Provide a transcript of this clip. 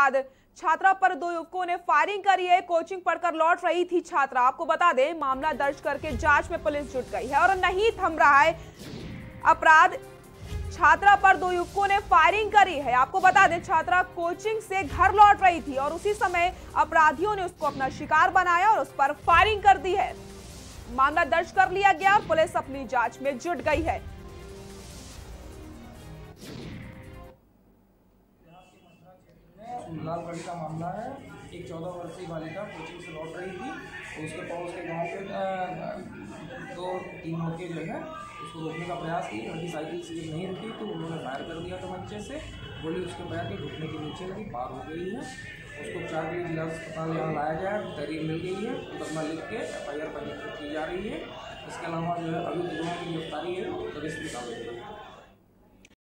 अपराध छात्रा पर दो युवकों ने फायरिंग करी है, कोचिंग पढ़कर लौट रही थी छात्रा। आपको बता दें, मामला दर्ज करके जाँच में पुलिस जुट गई है और नहीं थम रहा है अपराध। छात्रा पर दो युवकों ने फायरिंग करी है। आपको बता दें, छात्रा कोचिंग से घर लौट रही थी और उसी समय अपराधियों ने उसको अपना शिकार बनाया और उस पर फायरिंग कर दी है। मामला दर्ज कर लिया गया और पुलिस अपनी जाँच में जुट गई है। लालगढ़ी का मामला है। एक चौदह वर्षीय बालिका कोचिंग से लौट रही थी तो उसके पड़ोस के गाँव के दो, तीन लड़के जो है, उसको रोकने का प्रयास की लड़की साइकिल से नहीं रुकी तो उन्होंने फायर कर दिया तमंचे से। गोली उसके पैर के घुटने के नीचे लगी, पार हो गई है। उसको के लिए जिला अस्पताल यहाँ लाया गया है। तहरीर मिल गई है। मुकदमा लिख के एफ़ आई आर की जा रही है। इसके अलावा जो है, अभी दोनों की गिरफ्तारी है। निकाल रही है।